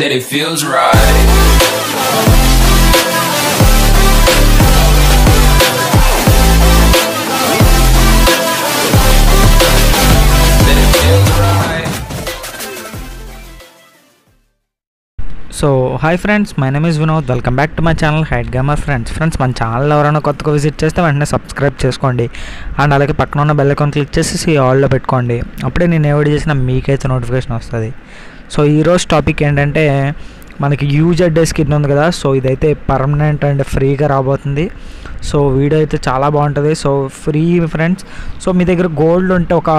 that it feels right. So hi friends my name is Vinod welcome back to my channel height gamer friends friends మన channel ఎవరైనా కొత్తగా visit చేస్తే వెంటనే subscribe చేసుకోండి. And అలాగే పక్కన ఉన్న బెల్ అకౌంట్ క్లిక్ చేసి ఆల్లో పెట్టుకోండి. అప్పుడే నేను ఏ చేసిన చేసినా మీకైతే నోటిఫికేషన్ వస్తుంది. సో ఈరోజు టాపిక్ ఏంటంటే మనకి యూజర్ డే స్కిన్ ఉంది కదా. సో ఇదైతే పర్మనెంట్ అండ్ ఫ్రీగా రాబోతుంది. సో వీడియో అయితే చాలా బాగుంటుంది. సో ఫ్రీ ఫ్రెండ్స్ సో మీ దగ్గర గోల్డ్ ఉంటే ఒక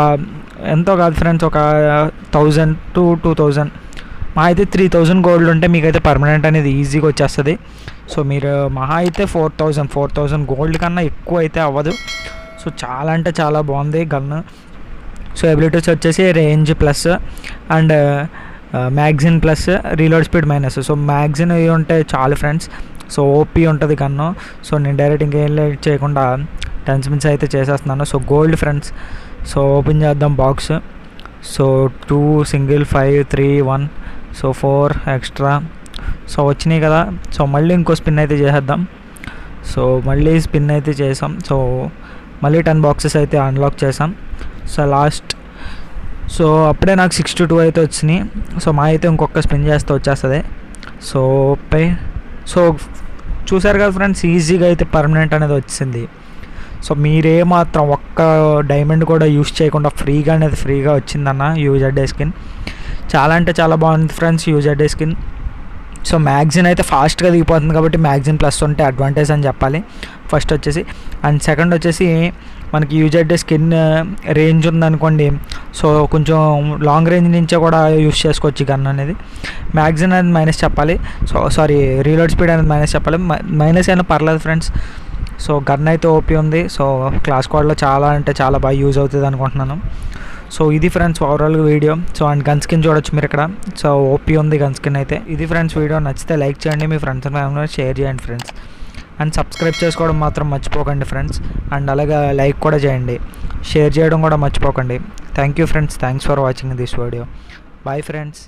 ఎంతో కాదు ఫ్రెండ్స్ ఒక థౌజండ్ టు టూ థౌజండ్ మా అయితే త్రీ థౌజండ్ గోల్డ్ ఉంటే మీకైతే పర్మనెంట్ అనేది ఈజీగా వచ్చేస్తుంది. సో మీరు uh, మహా అయితే four thousand four thousand gold కన్నా ఎక్కువ అయితే అవ్వదు. సో చాలా అంటే చాలా బాగుంది గన్ సో ఎబిలిటీస్ వచ్చేసి range plus and magazine plus reload speed minus so magazine ఇవి ఉంటే చాలు ఫ్రెండ్స్ సో ఓపీ ఉంటుంది కన్ను సో నేను డైరెక్ట్ ఇంకేం లేట్ చేయకుండా టెన్స్ మిన్స్ అయితే చేసేస్తున్నాను. So gold friends so open చేద్దాం box so two single five three one so four extra. So వచ్చినాయి కదా. సో మళ్ళీ ఇంకో స్పిన్ అయితే చేసేద్దాం. సో మళ్ళీ స్పిన్ అయితే చేసాం. సో మళ్ళీ టెన్ బాక్సెస్ అయితే అన్లాక్ చేసాం. సో లాస్ట్ సో అప్పుడే నాకు సిక్స్ టు టూ అయితే వచ్చినాయి. సో మా అయితే ఇంకొక స్పిన్ చేస్తే వచ్చేస్తుంది. సో పై. సో చూసారు కదా ఫ్రెండ్స్ ఈజీగా అయితే పర్మనెంట్ అనేది వచ్చింది. సో మీరే మాత్రం ఒక్క డైమండ్ కూడా యూస్ చేయకుండా ఫ్రీగా అనేది ఫ్రీగా వచ్చిందన్న యూజర్ డే స్కిన్ చాలా అంటే చాలా బాగుంది friends user day skin. So magazine అయితే ఫాస్ట్గా దిగిపోతుంది కాబట్టి మ్యాగ్జిన్ ప్లస్ ఉంటే అడ్వాంటేజ్ అని చెప్పాలి. ఫస్ట్ వచ్చేసి అండ్ సెకండ్ వచ్చేసి మనకి యూజర్ డే స్కిన్ రేంజ్ ఉందనుకోండి సో కొంచెం లాంగ్ రేంజ్ నుంచే కూడా యూస్ చేసుకోవచ్చు గన్ అనేది. మ్యాగ్జిన్ అనేది మైనస్ చెప్పాలి. సో సారీ రీలోడ్ స్పీడ్ అనేది మైనస్ చెప్పాలి. మైనస్ అయినా పర్లేదు ఫ్రెండ్స్. సో గన్ అయితే ఓపీ ఉంది. సో క్లాస్ కోడ్లో చాలా అంటే చాలా బాగా యూజ్ అవుతుంది అనుకుంటున్నాను. సో ఇది ఫ్రెండ్స్ ఓవరాల్గా video so and gun skin చూడొచ్చు మీరు ఇక్కడ. సో ఓపీ ఉంది గన్ స్కిన్ అయితే. ఇది ఫ్రెండ్స్ వీడియో నచ్చితే లైక్ చేయండి. మీ ఫ్రెండ్స్ ఫ్యామిలీ షేర్ చేయండి ఫ్రెండ్స్ అండ్ సబ్స్క్రైబ్ చేసుకోవడం మాత్రం మర్చిపోకండి ఫ్రెండ్స్ అండ్ అలాగే లైక్ కూడా చేయండి. షేర్ చేయడం కూడా మర్చిపోకండి. Thank you friends thanks for watching this video bye friends